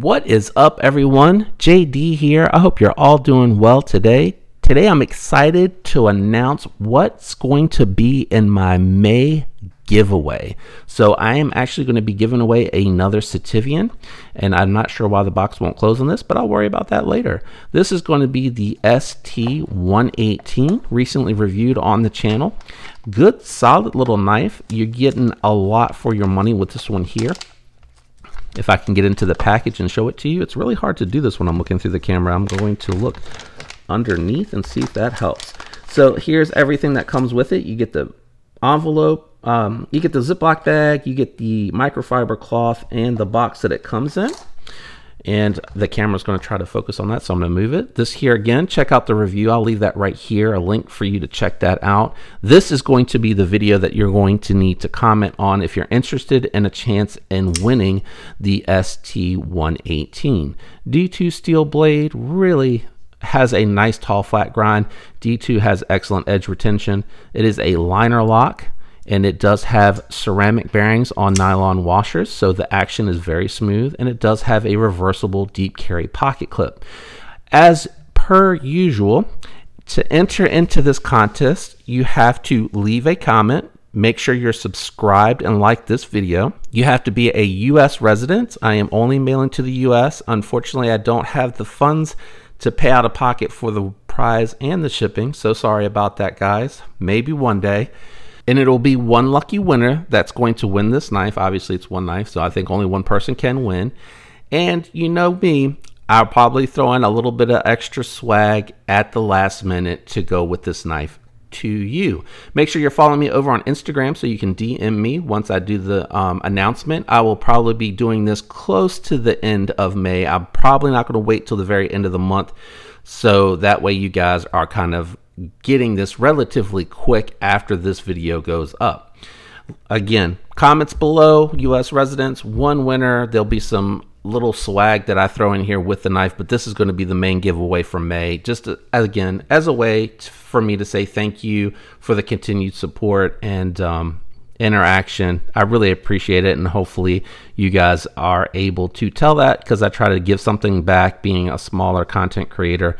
What is up, everyone? JD here. I hope you're all doing well today. Today, I'm excited to announce what's going to be in my May giveaway. So, I am actually going to be giving away another Sitivien, and I'm not sure why the box won't close on this, but I'll worry about that later. This is going to be the ST118, recently reviewed on the channel. Good, solid little knife. You're getting a lot for your money with this one here if I can get into the package and show it to you. It's really hard to do this when I'm looking through the camera. I'm going to look underneath and see if that helps. So here's everything that comes with it. You get the envelope, um, you get the Ziploc bag, you get the microfiber cloth, and the box that it comes in and the camera's going to try to focus on that so I'm going to move it. This here again check out the review. I'll leave that right here a link for you to check that out. This is going to be the video that you're going to need to comment on if you're interested in a chance in winning the ST118 D2 steel blade really has a nice tall flat grind. D2 has excellent edge retention. It is a liner lock and it does have ceramic bearings on nylon washers so the action is very smooth and it does have a reversible deep carry pocket clip. As per usual to enter into this contest you have to leave a comment make sure you're subscribed and like this video. You have to be a US resident. I am only mailing to the US unfortunately I don't have the funds to pay out of pocket for the prize and the shipping so sorry about that guys. Maybe one day and it'll be one lucky winner that's going to win this knife. Obviously, it's one knife, so I think only one person can win. And you know me, I'll probably throw in a little bit of extra swag at the last minute to go with this knife to you. Make sure you're following me over on Instagram so you can DM me once I do the um, announcement. I will probably be doing this close to the end of May. I'm probably not going to wait till the very end of the month. So that way you guys are kind of getting this relatively quick after this video goes up. Again, comments below, US residents, one winner. There'll be some little swag that I throw in here with the knife, but this is going to be the main giveaway for May. Just to, again, as a way for me to say thank you for the continued support and um, interaction. I really appreciate it, and hopefully, you guys are able to tell that because I try to give something back being a smaller content creator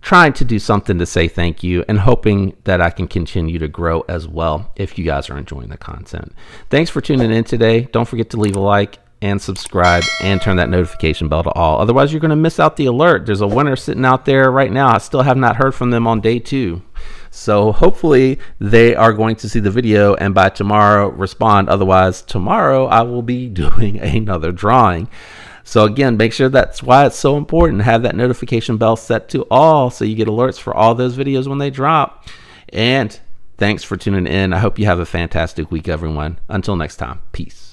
trying to do something to say thank you and hoping that I can continue to grow as well if you guys are enjoying the content. Thanks for tuning in today. Don't forget to leave a like and subscribe and turn that notification bell to all. Otherwise, you're going to miss out the alert. There's a winner sitting out there right now. I still have not heard from them on day two. So hopefully they are going to see the video and by tomorrow respond. Otherwise, tomorrow I will be doing another drawing. So again, make sure that's why it's so important. Have that notification bell set to all so you get alerts for all those videos when they drop. And thanks for tuning in. I hope you have a fantastic week, everyone. Until next time, peace.